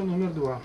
É o número do ar.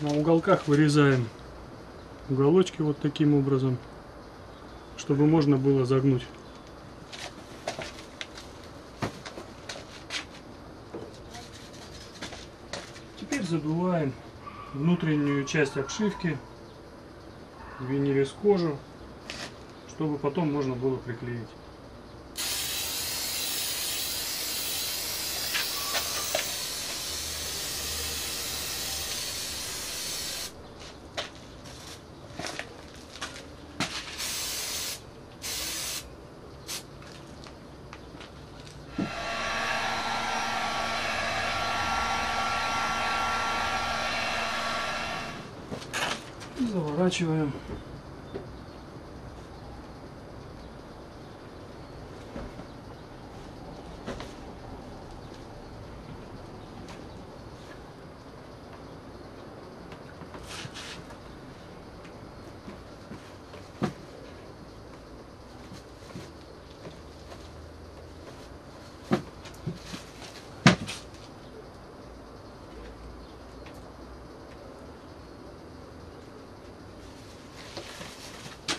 На уголках вырезаем уголочки вот таким образом, чтобы можно было загнуть. Теперь задуваем внутреннюю часть обшивки, винирис кожу, чтобы потом можно было приклеить. разворачиваем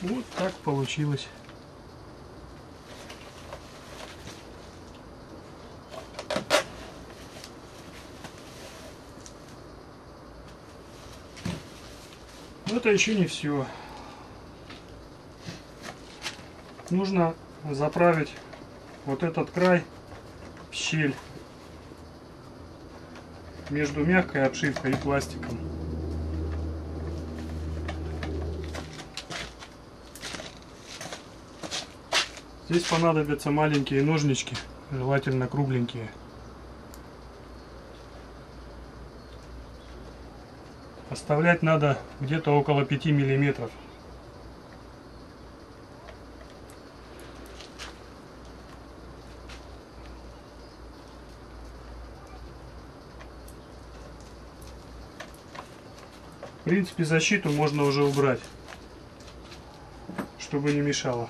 Заворачиваем. так получилось. Но это еще не все. Нужно заправить вот этот край в щель между мягкой обшивкой и пластиком. Здесь понадобятся маленькие ножнички, желательно кругленькие. Оставлять надо где-то около 5 миллиметров. В принципе, защиту можно уже убрать, чтобы не мешало.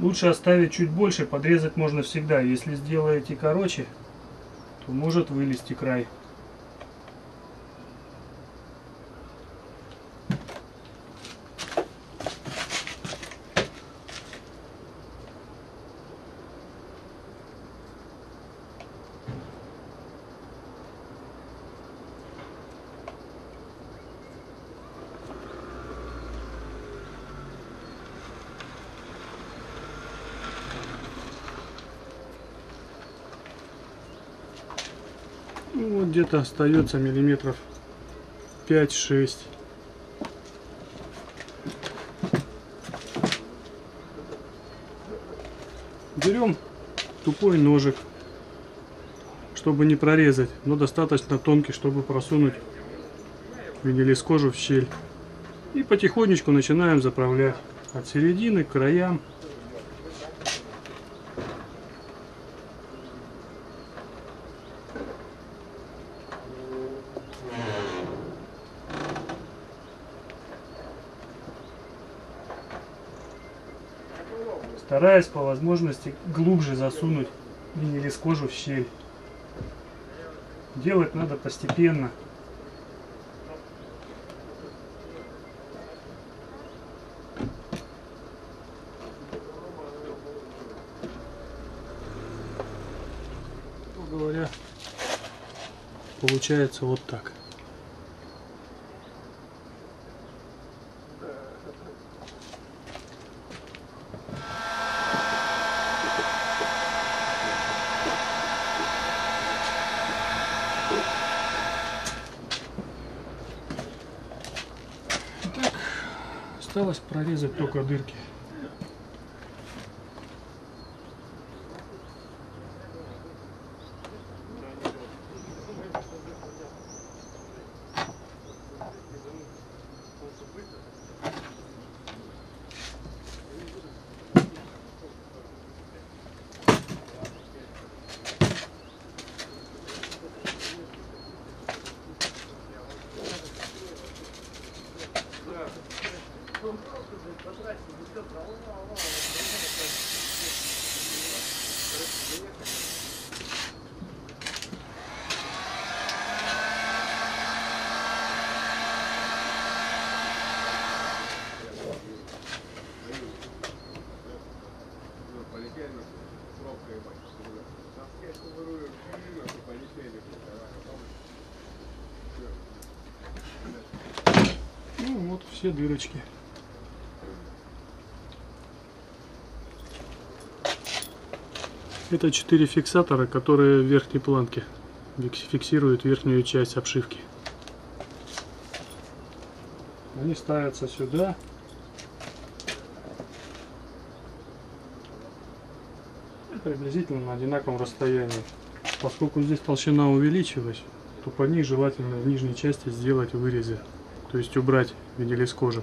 Лучше оставить чуть больше, подрезать можно всегда. Если сделаете короче, то может вылезти край. Ну, вот где-то остается миллиметров 5-6. Берем тупой ножик, чтобы не прорезать, но достаточно тонкий, чтобы просунуть винилискожу в щель. И потихонечку начинаем заправлять от середины к краям. Стараясь по возможности глубже засунуть винилискожу в щель. Делать надо постепенно. говоря, получается вот так. Осталось прорезать только дырки. Все дырочки. Это четыре фиксатора, которые в верхней планке фиксируют верхнюю часть обшивки. Они ставятся сюда. Приблизительно на одинаковом расстоянии. Поскольку здесь толщина увеличилась, то по ней желательно в нижней части сделать вырезы. То есть убрать винилис кожи.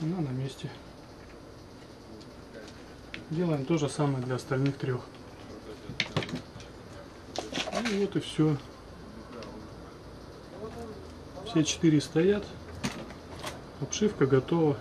Она на месте. Делаем то же самое для остальных трех. И вот и все. Все четыре стоят. Обшивка готова.